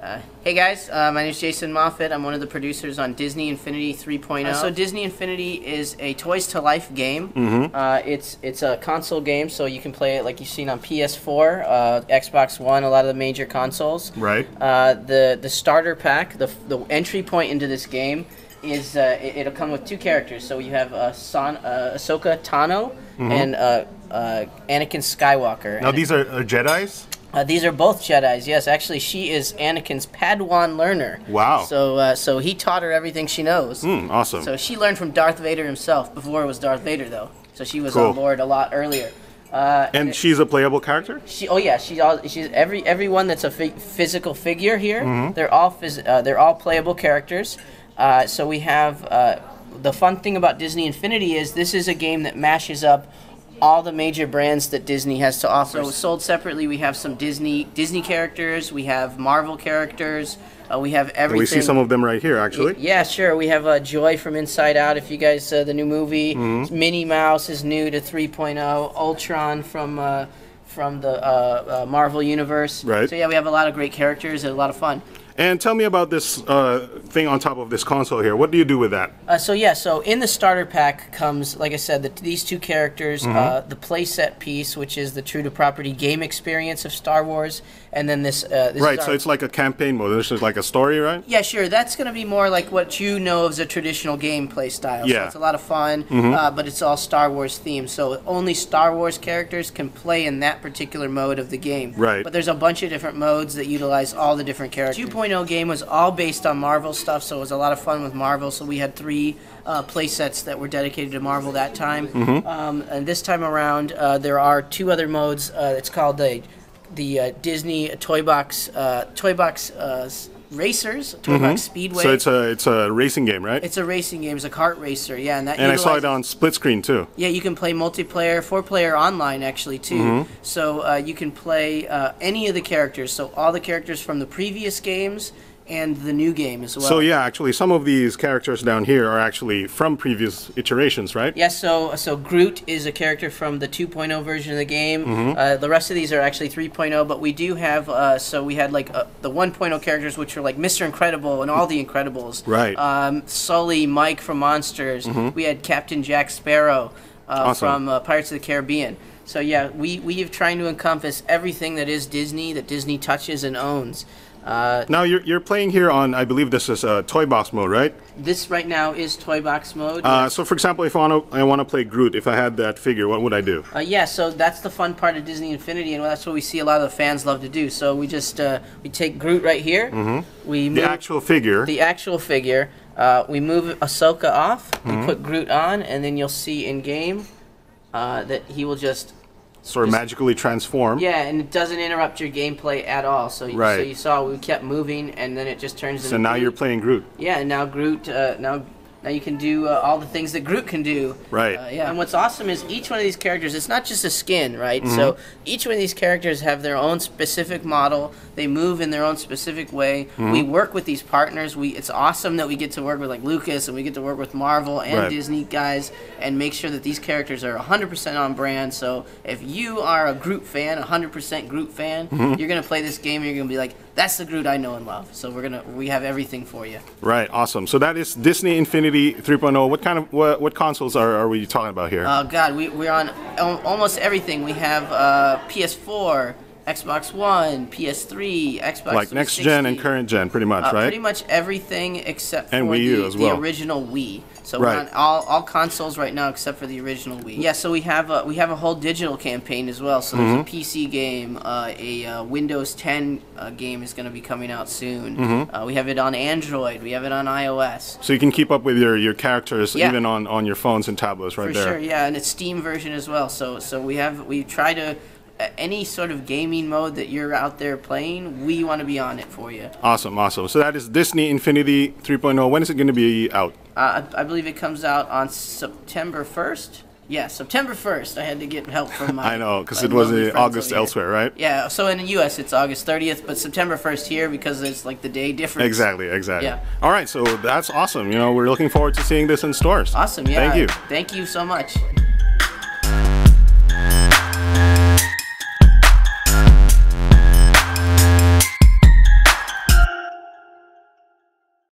Hey guys, uh, my name is Jason Moffat. I'm one of the producers on Disney Infinity 3.0. Uh, so Disney Infinity is a Toys to Life game. Mm-hmm. Uh, it's it's a console game, so you can play it like you've seen on PS4, uh, Xbox One, a lot of the major consoles. Right. Uh, the the starter pack, the the entry point into this game is uh, it, will come with two characters. So you have uh, Son, uh, Ahsoka Tano and uh, uh, Anakin Skywalker. Mm-hmm. Now And- these are, are Jedi's. Uh, these are both Jedi's. Yes, actually, she is Anakin's Padawan learner. Wow. So, uh, so he taught her everything she knows. Hmm, awesome. So she learned from Darth Vader himself before it was Darth Vader, though. So she was Cool. on board a lot earlier. Uh, and she's a playable character. she, oh yeah, she's all, she's every everyone that's a fi- physical figure here. Mm-hmm. They're all phys- uh, they're all playable characters. Uh, so we have uh, the fun thing about Disney Infinity is this is a game that mashes up all the major brands that Disney has to offer. So sold separately, we have some Disney Disney characters, we have Marvel characters, uh, we have And everything. we see some of them right here, actually. Yeah, sure. We have uh, Joy from Inside Out. If you guys, uh, the new movie, Mm-hmm. Minnie Mouse is new to 3.0. Ultron from uh, from the uh, uh, Marvel universe. Right. So yeah, we have a lot of great characters and a lot of fun. And tell me about this uh, thing on top of this console here. What do you do with that? Uh, so yeah, so in the starter pack comes, like I said, the, these two characters, Mm-hmm. uh, the playset piece, which is the true to property game experience of Star Wars, and then this. Uh, this Right, is so it's like a campaign mode. This is like a story, right? Yeah, sure. That's going to be more like what you know as a traditional gameplay style. Yeah. So it's a lot of fun, uh, but it's all Star Wars themed. So only Star Wars characters can play in that particular mode of the game. Right. But there's a bunch of different modes that utilize all the different characters. 2.0 game was all based on Marvel stuff, so it was a lot of fun with Marvel. So we had three uh, play sets that were dedicated to Marvel that time. Um, and this time around, uh, there are two other modes. Uh, it's called the the uh, Disney Toy Box uh, Toy Box uh, Racers, Toy Box Speedway. So it's a it's a racing game, right? It's a racing game. It's a kart racer. Yeah, and that. and I saw it on split screen too. Yeah, you can play multiplayer, four-player online actually too. Mm-hmm. So uh, you can play uh, any of the characters. So all the characters from the previous games and the new game as well. So yeah, actually, some of these characters down here are actually from previous iterations, right? Yes, so so Groot is a character from the 2.0 version of the game. Mm-hmm. Uh, the rest of these are actually 3.0, but we do have uh, so we had like uh, the 1.0 characters, which were like Mr. Incredible and all the Incredibles. Right. Um, Sully, Mike from Monsters. We had Captain Jack Sparrow uh, Awesome. from uh, Pirates of the Caribbean. So yeah, we we are trying to encompass everything that is Disney that Disney touches and owns. Uh, Now you're you're playing here on I believe this is uh, toy box mode, right? this right now is Toy Box mode. Uh, so for example, if I want to I want to play Groot, if I had that figure, what would I do? Uh, yeah, so that's the fun part of Disney Infinity, and that's what we see a lot of the fans love to do. So we just uh, we take Groot right here, we move The actual figure. the actual figure, uh, we move Ahsoka off, Mm-hmm. we put Groot on, and then you'll see in game uh, that he will just sort of magically transform. yeah, and it doesn't interrupt your gameplay at all. So you, so you saw we kept moving, and then it just turns. Into So into now Groot. you're playing Groot. Yeah, and now Groot, uh, now now you can do uh, all the things that Groot can do. Right. Uh, yeah. And what's awesome is each one of these characters, it's not just a skin, right? Mm-hmm. So each one of these characters have their own specific model. They move in their own specific way. Mm-hmm. We work with these partners. We it's awesome that we get to work with like Lucas and we get to work with Marvel and Right. Disney guys and make sure that these characters are 100% on brand. So if you are a Groot fan, 100% Groot fan, Mm-hmm. you're going to play this game and you're going to be like, that's the Groot I know and love. So we're going to we have everything for you. Right. Awesome. So that is Disney Infinity 3.0. What kind of what, what consoles are, are we talking about here? Oh God, we we're on almost everything. We have uh, PS4, Xbox One, PS3, Xbox like next gen and current gen, pretty much, Uh, right? Pretty much everything except And for Wii U the, as the original Wii. So Right. we're on all, all consoles right now except for the original Wii. Yeah, so we have a, we have a whole digital campaign as well. So Mm-hmm. there's a PC game, uh, a uh, Windows 10 uh, game is going to be coming out soon. Mm-hmm. Uh, we have it on Android. We have it on iOS. So you can keep up with your, your characters Yeah. even on, on your phones and tablets right For there. sure, yeah, and it's Steam version as well. So so we have we try to any sort of gaming mode that you're out there playing, we want to be on it for you. Awesome, awesome. So that is Disney Infinity 3.0. When is it going to be out? Uh, I, I believe it comes out on September 1st. Yeah, September 1st. I had to get help from my. I know, because it was in August elsewhere, right? Yeah, so in the U.S. it's August 30th, but September 1st here because it's like the day difference. Exactly, exactly. Yeah. All right, so that's awesome. You know, we're looking forward to seeing this in stores. Awesome, yeah. Thank you. Thank you so much.